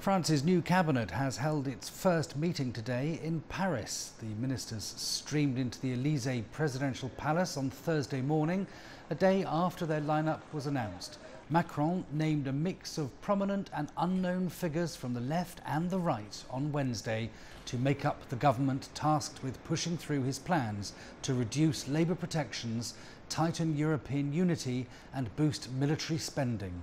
France's new cabinet has held its first meeting today in Paris. The ministers streamed into the Elysee presidential palace on Thursday morning, a day after their lineup was announced. Macron named a mix of prominent and unknown figures from the left and the right on Wednesday to make up the government tasked with pushing through his plans to reduce labour protections, tighten European unity and boost military spending.